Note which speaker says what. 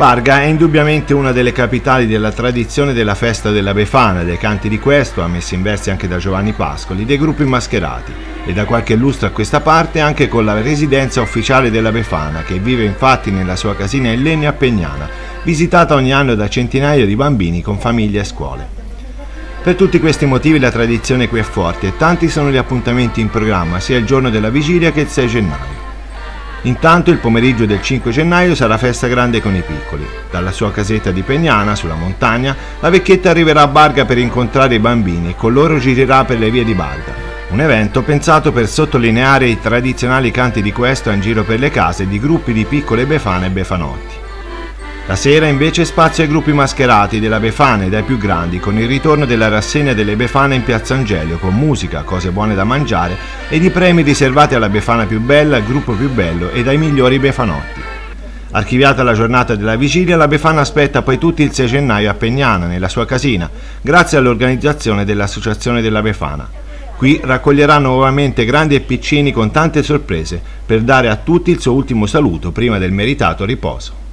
Speaker 1: Barga è indubbiamente una delle capitali della tradizione della festa della Befana, dei canti di questo, ammessi in versi anche da Giovanni Pascoli, dei gruppi mascherati e da qualche lustro a questa parte anche con la residenza ufficiale della Befana, che vive infatti nella sua casina in legno a Pegnana, visitata ogni anno da centinaia di bambini con famiglie e scuole. Per tutti questi motivi la tradizione qui è forte e tanti sono gli appuntamenti in programma sia il giorno della vigilia che il 6 gennaio. Intanto il pomeriggio del 5 gennaio sarà festa grande con i piccoli. Dalla sua casetta di Pegnana, sulla montagna, la vecchietta arriverà a Barga per incontrare i bambini e con loro girerà per le vie di Barga. Un evento pensato per sottolineare i tradizionali canti di questo in giro per le case di gruppi di piccole befane e befanotti. La sera invece spazio ai gruppi mascherati della Befana e dai più grandi con il ritorno della rassegna delle Befane in Piazza Angelio con musica, cose buone da mangiare ed i premi riservati alla Befana più bella, al gruppo più bello e ai migliori Befanotti. Archiviata la giornata della vigilia, la Befana aspetta poi tutti il 6 gennaio a Pegnana, nella sua casina, grazie all'organizzazione dell'Associazione della Befana. Qui raccoglierà nuovamente grandi e piccini con tante sorprese per dare a tutti il suo ultimo saluto prima del meritato riposo.